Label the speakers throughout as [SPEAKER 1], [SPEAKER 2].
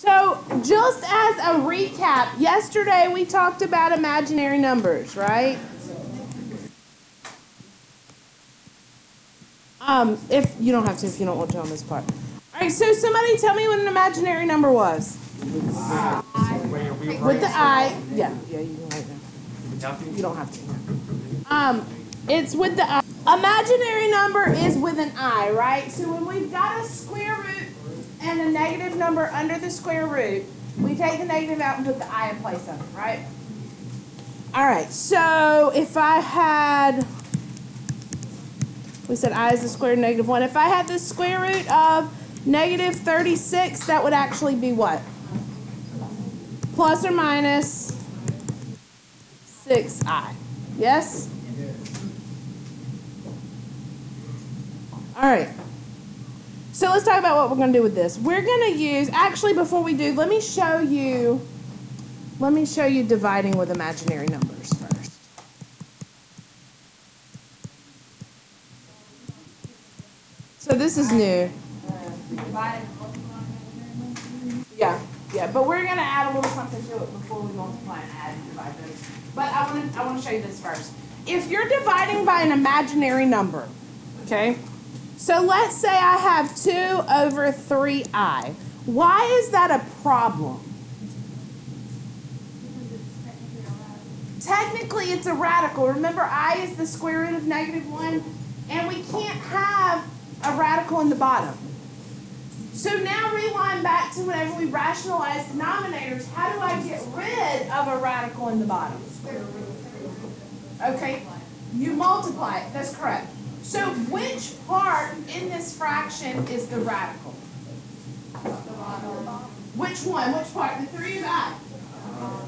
[SPEAKER 1] So, just as a recap, yesterday we talked about imaginary numbers, right? Um, if you don't have to, if you don't want to on this part. All right. So, somebody tell me what an imaginary number was. With the I, yeah, yeah, you can write. You don't have to. Um, it's with the. Imaginary number is with an I, right? So when we've got a square and a negative number under the square root, we take the negative out and put the I in place of it, right? All right, so if I had, we said I is the square root of negative 1. If I had the square root of negative 36, that would actually be what? Plus or minus 6i. Yes? All right. So let's talk about what we're going to do with this. We're going to use, actually before we do, let me show you, let me show you dividing with imaginary numbers first. So this is new. Yeah, yeah, but we're going to add a little something to it before we multiply and add and divide those. But I want to, I want to show you this first. If you're dividing by an imaginary number, okay, so let's say I have 2 over 3i. Why is that a problem? Technically, it's a radical. Remember, i is the square root of negative 1, and we can't have a radical in the bottom. So now rewind back to whenever we rationalize denominators, how do I get rid of a radical in the bottom? Okay, you multiply it, that's correct. So which part in this fraction is the radical? Which one? Which part? The 3 or the i?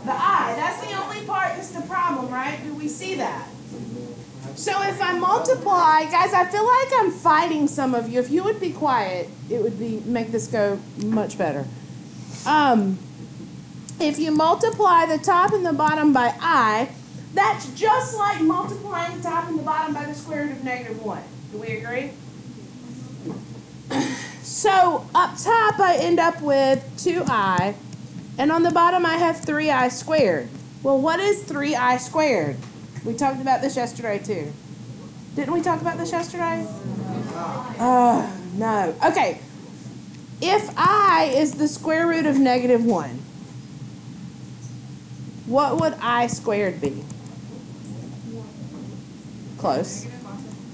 [SPEAKER 1] The i. That's the only part that's the problem, right? Do we see that? So if I multiply, guys, I feel like I'm fighting some of you. If you would be quiet, it would be make this go much better. Um, if you multiply the top and the bottom by i, that's just like multiplying the top and the bottom by the square root of negative 1. Do we agree? So up top I end up with 2i, and on the bottom I have 3i squared. Well, what is 3i squared? We talked about this yesterday too. Didn't we talk about this yesterday? Uh, no. Okay. If i is the square root of negative 1, what would i squared be? Close.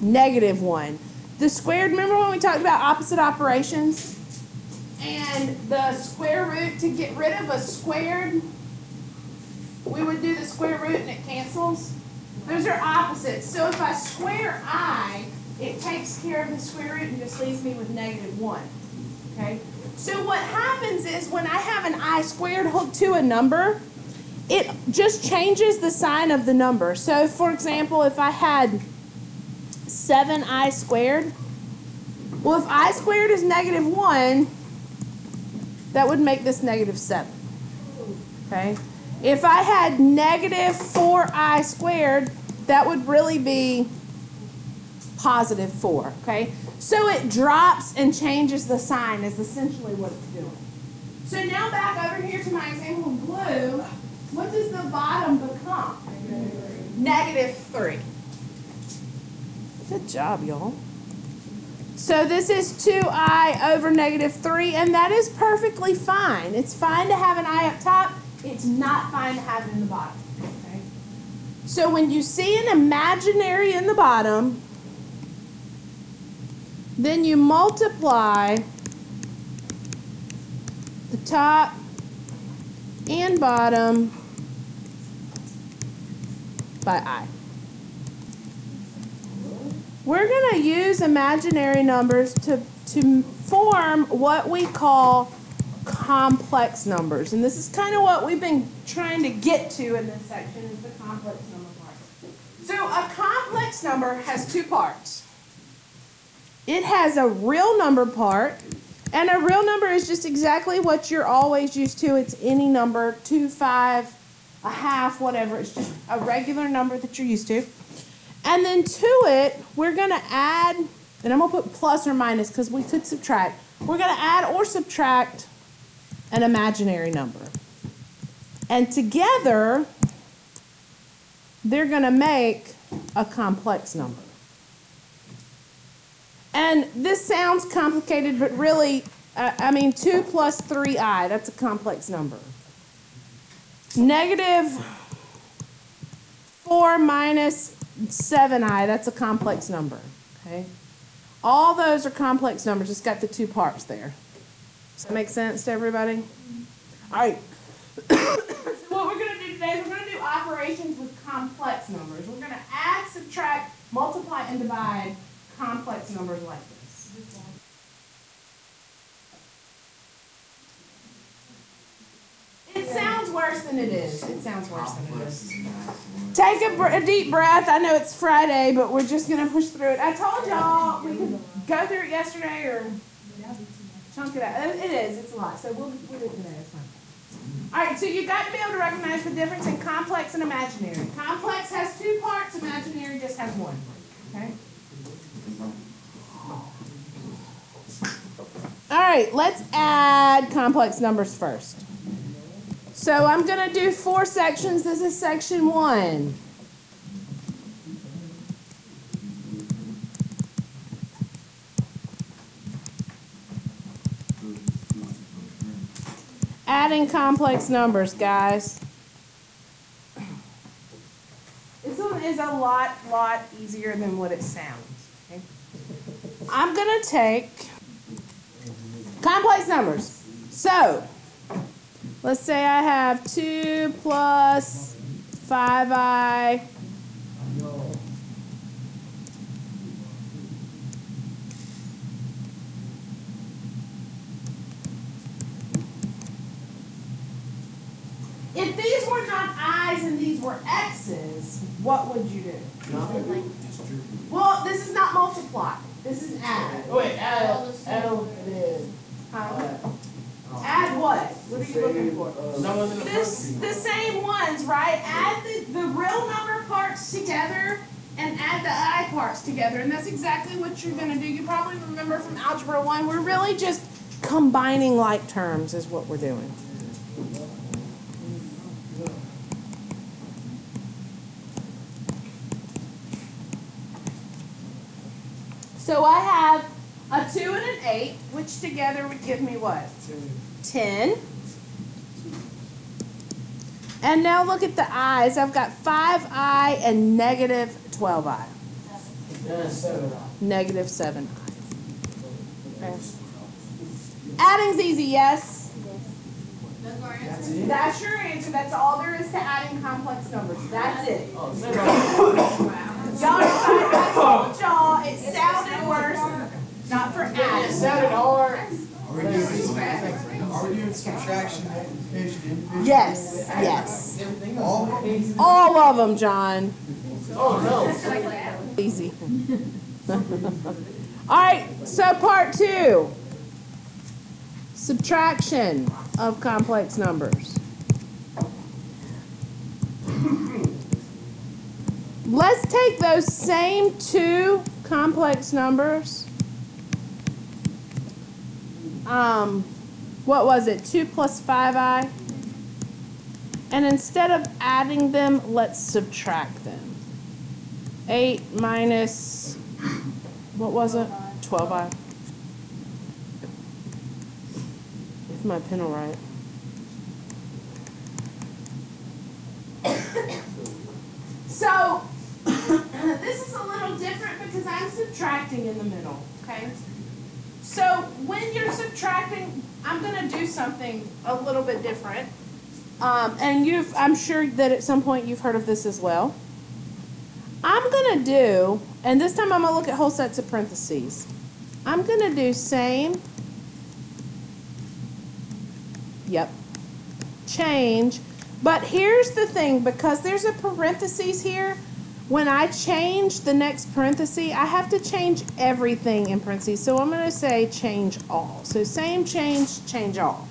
[SPEAKER 1] Negative 1. The squared, remember when we talked about opposite operations? And the square root, to get rid of a squared, we would do the square root and it cancels. Those are opposites. So if I square i, it takes care of the square root and just leaves me with negative 1. Okay? So what happens is when I have an i squared hooked to a number, it just changes the sign of the number. So for example, if I had 7i squared, well, if i squared is negative 1, that would make this negative 7. Okay? If I had negative 4i squared, that would really be positive 4. Okay? So it drops and changes the sign is essentially what it's doing. So now back over here to my example of blue. What does the bottom become? Negative 3. Good job, y'all. So this is 2i over negative 3, and that is perfectly fine. It's fine to have an i up top. It's not fine to have it in the bottom. Okay? So when you see an imaginary in the bottom, then you multiply the top and bottom by i. We're going to use imaginary numbers to, to form what we call complex numbers. And this is kind of what we've been trying to get to in this section is the complex number part. So a complex number has two parts. It has a real number part, and a real number is just exactly what you're always used to. It's any number, two, five, a half, whatever. It's just a regular number that you're used to. And then to it, we're going to add, and I'm going to put plus or minus because we could subtract. We're going to add or subtract an imaginary number. And together, they're going to make a complex number. And this sounds complicated, but really, uh, I mean, 2 plus 3i, that's a complex number. Negative 4 minus 7i, that's a complex number. Okay? All those are complex numbers. It's got the two parts there. Does that make sense to everybody? All right. so what we're going to do today is we're going to do operations with complex numbers. We're going to add, subtract, multiply, and divide complex numbers like this. It sounds worse than it is. It sounds worse than it is. Take a, br- a deep breath. I know it's Friday, but we're just going to push through it. I told y'all we could go through it yesterday or chunk it out. It is. It's a lot. So we'll, we'll do it today. It's fine. All right, so you've got to be able to recognize the difference in complex and imaginary. Complex has two parts, imaginary just has one. Okay? All right, let's add complex numbers first. So I'm going to do four sections. This is section one. Adding complex numbers, guys. This one is a lot, lot easier than what it sounds. Okay? I'm going to take complex numbers. So, let's say I have 2 plus 5i. If these were not i's and these were x's, what would you do? Well, this is not multiply. This is add.
[SPEAKER 2] Oh, wait, add, add
[SPEAKER 1] Huh? Add what? What are you looking for?
[SPEAKER 2] numbers in the
[SPEAKER 1] This, the same ones, right? Add the, the real number parts together and add the I parts together. And that's exactly what you're going to do. You probably remember from Algebra 1. We're really just combining like terms is what we're doing. So I have a 2 and an 8, which together would give me what? 10. And now look at the i's. I've got 5i and negative 12i.
[SPEAKER 2] Yeah, seven.
[SPEAKER 1] Negative 7i. Okay. Adding's easy, yes?
[SPEAKER 2] That's?
[SPEAKER 1] That's your answer. That's all there is to adding complex numbers. That's it.
[SPEAKER 2] Oh, seven.
[SPEAKER 1] Y'all are fine. I told y'all it sounded worse. Not for
[SPEAKER 2] It
[SPEAKER 1] adding.
[SPEAKER 2] sounded hard.
[SPEAKER 3] Doing, subtraction, multiplication?
[SPEAKER 1] Yes, yes.
[SPEAKER 3] All?
[SPEAKER 1] All of them, John.
[SPEAKER 2] Oh, no.
[SPEAKER 1] Easy. All right, so part two. Subtraction of complex numbers. Let's take those same two complex numbers. Um, what was it? 2 plus 5i. And instead of adding them, let's subtract them. 8 minus, what was it? 12i. If my pen will write. So, this is a little different because I'm subtracting in the middle, okay? So, when you're subtracting, I'm going to do something a little bit different. Um, and you've, I'm sure that at some point you've heard of this as well. I'm going to do, and this time I'm going to look at whole sets of parentheses. I'm going to do same, yep, change. But here's the thing, because there's a parentheses here, when I change the next parenthesis, I have to change everything in parentheses. So I'm going to say change all. So same, change, change all.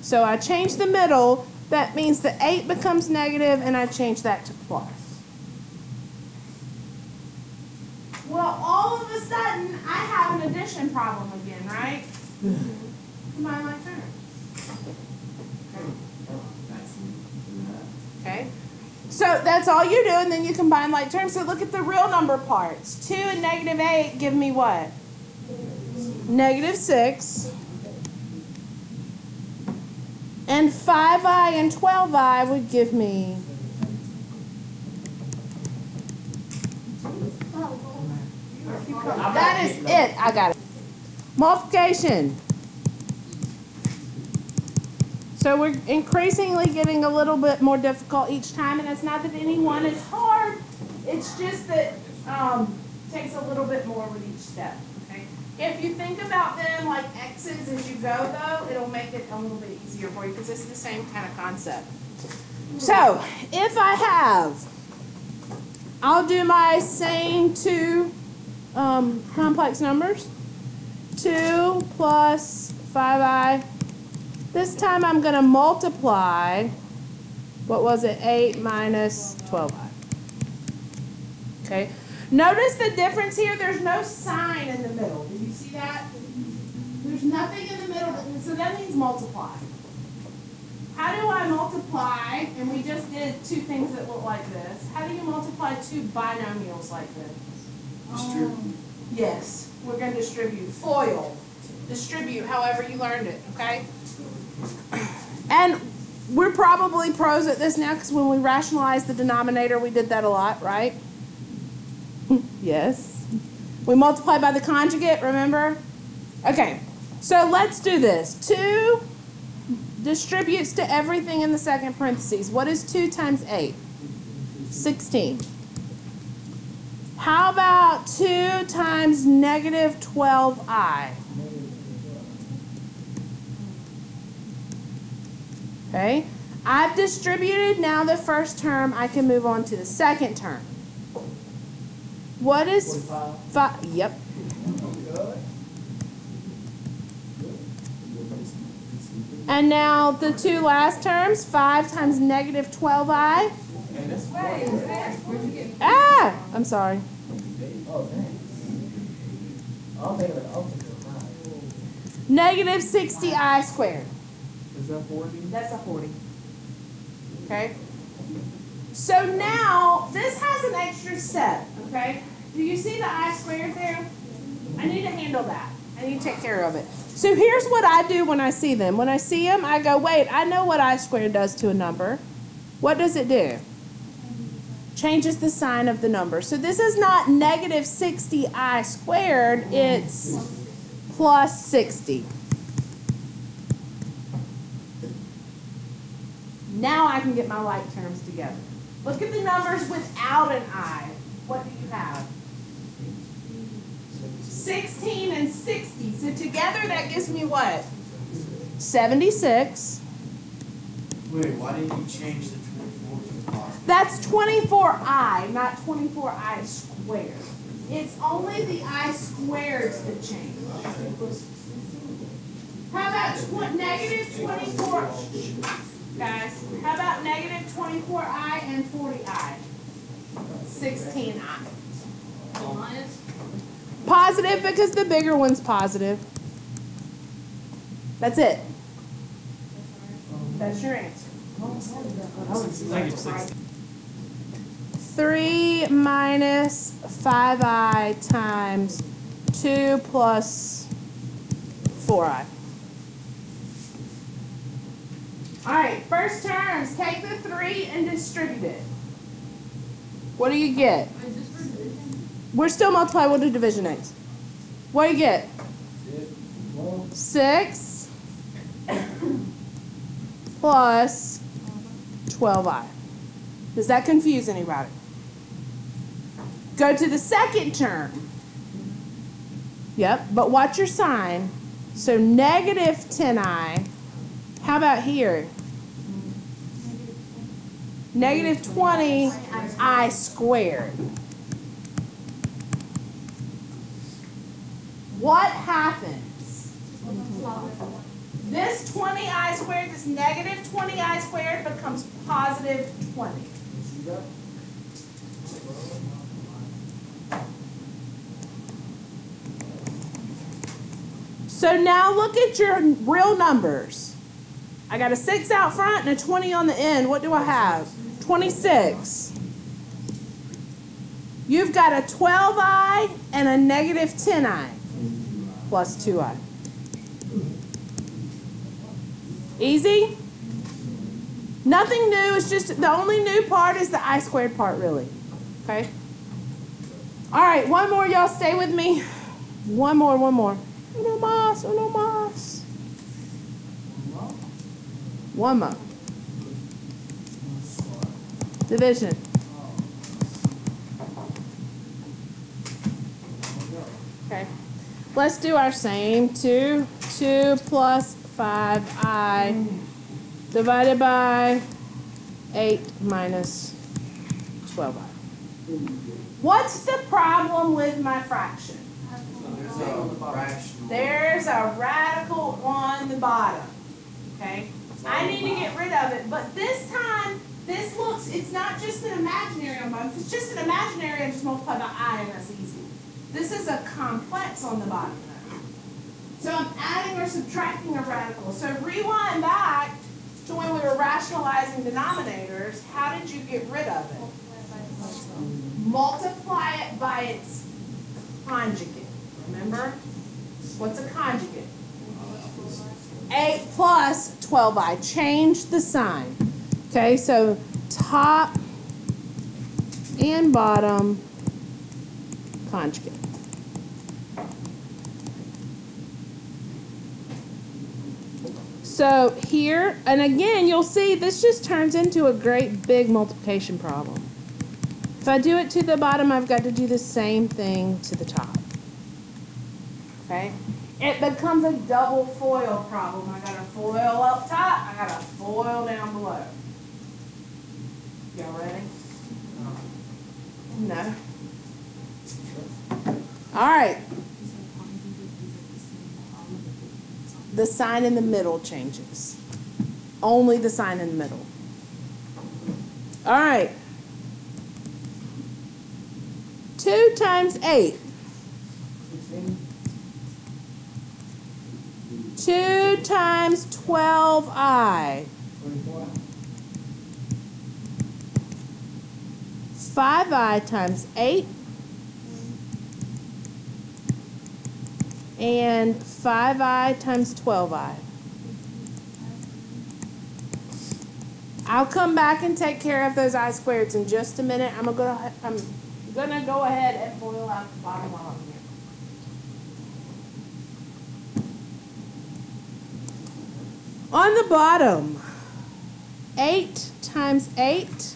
[SPEAKER 1] So I change the middle. That means the 8 becomes negative, and I change that to plus. Well, all of a sudden, I have an addition problem again, right? Combine like terms. Okay? So that's all you do, and then you combine like terms. So look at the real number parts. 2 and negative 8 give me what? Negative 6. And 5i and 12i would give me oh, That is it. I got it. Multiplication. So we're increasingly getting a little bit more difficult each time, and it's not that any one is hard. It's just that um, takes a little bit more with each step. Okay. If you think about them like x's as you go, though, it'll make it a little bit easier for you because it's the same kind of concept. So if I have, I'll do my same two um, complex numbers. 2 plus 5i. This time I'm going to multiply, what was it, 8 minus 12i. Okay. Notice the difference here. There's no sign in the middle. Do you see that? There's nothing in the middle. So that means multiply. How do I multiply? And we just did two things that look like this. How do you multiply two binomials like this?
[SPEAKER 3] Distribute.
[SPEAKER 1] Um, yes, we're going to distribute. Foil. Distribute however you learned it, okay? And we're probably pros at this now because when we rationalized the denominator, we did that a lot, right? yes. We multiply by the conjugate, remember? Okay, so let's do this. 2 distributes to everything in the second parentheses. What is 2 times 8? 16. How about 2 times negative 12i? Okay, I've distributed now the first term. I can move on to the second term. What is
[SPEAKER 2] Forty-five.
[SPEAKER 1] fi- Yep. And now the two last terms, 5 times negative 12i. Ah, I'm sorry. Negative 60i squared.
[SPEAKER 3] Is that forty?
[SPEAKER 1] That's a 40. Okay? So now, this has an extra step, okay? Do you see the i squared there? I need to handle that. I need to take care of it. So here's what I do when I see them. When I see them, I go, wait, I know what i squared does to a number. What does it do? Changes the sign of the number. So this is not negative 60i squared, it's plus 60. Now I can get my like terms together. Look at the numbers without an I. What do you have? 16 and 60. So together that gives me what? 76.
[SPEAKER 3] Wait, why didn't you change the twenty-four to the positive?
[SPEAKER 1] That's 24i, not 24i squared. It's only the i squareds that change. How about tw- negative 24? Guys, how about negative 24i and 40i? 16i. Positive because the bigger one's positive. That's it. That's your answer. Negative 3 minus 5i times 2 plus 4i. All right, first terms. Take the three and distribute it. What do you get? We're still multiplying. We'll do division next. What do you get? Six plus 12i. Does that confuse anybody? Go to the second term. Yep, but watch your sign. So negative 10i. How about here? Negative 20i squared. What happens? This 20i squared, this negative 20i squared becomes positive 20. So now look at your real numbers. I got a 6 out front and a 20 on the end. What do I have? 26. You've got a 12i and a negative 10i plus 2i. Easy? Nothing new. It's just the only new part is the i squared part, really. Okay? All right, one more. Y'all stay with me. One more, one more. Uno más, uno más. One more. Division. Okay. Let's do our same. 2, 2 plus 5i divided by 8 minus 12i. What's the problem with my fraction?
[SPEAKER 3] There's a.
[SPEAKER 1] There's a radical on the bottom. Okay? I need to get rid of it, but this time, this looks, it's not just an imaginary bottom. If it's just an imaginary, I just multiply by i and that's easy. This is a complex on the bottom. So I'm adding or subtracting a radical. So rewind back to when we were rationalizing denominators. How did you get rid of it? Multiply it by its conjugate. Remember? What's a conjugate? 8 plus 12i. Change the sign. Okay, so top and bottom conjugate. So here, and again, you'll see this just turns into a great big multiplication problem. If I do it to the bottom, I've got to do the same thing to the top. Okay? It becomes a double FOIL problem. I got a FOIL up top, I got a FOIL down below. Y'all ready? No. All right. The sign in the middle changes. Only the sign in the middle. All right. 2 times 8. 2 times 12i. 5i times 8. And 5i times 12i. I'll come back and take care of those i squareds in just a minute. I'm gonna go, I'm gonna go ahead and FOIL out the bottom while I'm here. On the bottom, 8 times 8.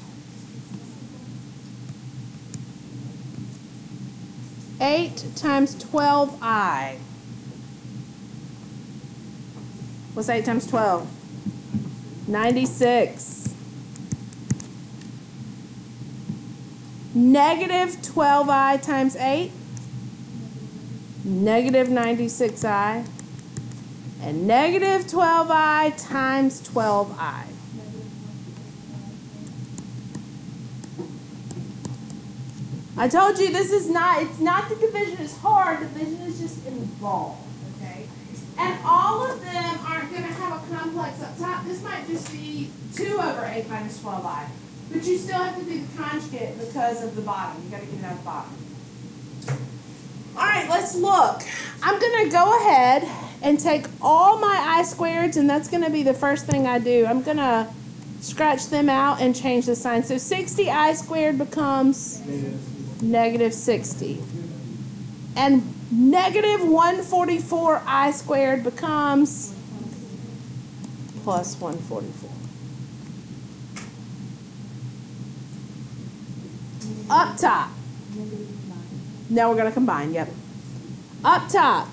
[SPEAKER 1] 8 times 12i. What's 8 times 12? 96. Negative 12i times 8. Negative 96i. And negative 12i times 12i. I told you this is not, it's not the division is hard, division is just involved, okay? And all of them aren't gonna have a complex up top. This might just be two over eight minus twelve i. But you still have to do the conjugate because of the bottom. You've gotta get it out the bottom. All right, let's look. I'm gonna go ahead and take all my i squareds, and that's gonna be the first thing I do. I'm gonna scratch them out and change the sign. So 60 i squared becomes negative 60. And negative 144 i squared becomes plus 144. Up top. Now we're going to combine, yep. Up top.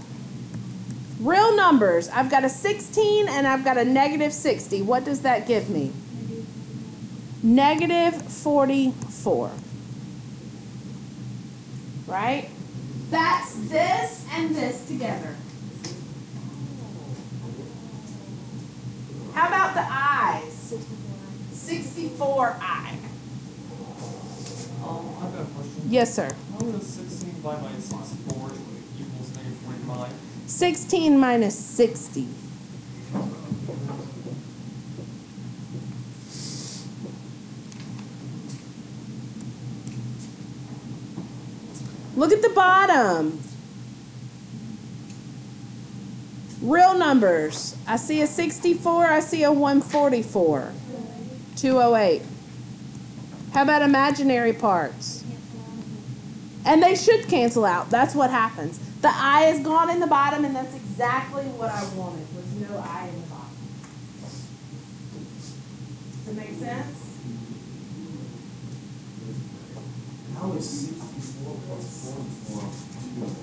[SPEAKER 1] Real numbers. I've got a 16 and I've got a negative 60. What does that give me? Negative 44 right? That's this and this together. How about the i's? 64 I.
[SPEAKER 4] Um, I've got a question.
[SPEAKER 1] Yes, sir.
[SPEAKER 4] How does sixteen divided by sixty-four equals negative forty-five?
[SPEAKER 1] Sixteen minus sixty. Look at the bottom. Real numbers. I see a 64, I see a 144. 208. How about imaginary parts? And they should cancel out. That's what happens. The i is gone in the bottom, and that's exactly what I wanted, was no i in the bottom. Does that make sense?
[SPEAKER 3] How is sixty-four plus forty-four?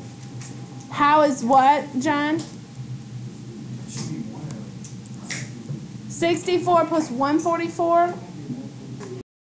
[SPEAKER 1] How is what, John?
[SPEAKER 3] Should be one of them.
[SPEAKER 1] 64 plus 144?